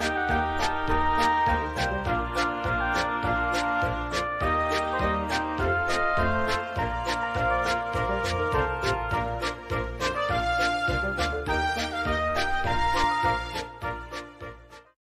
you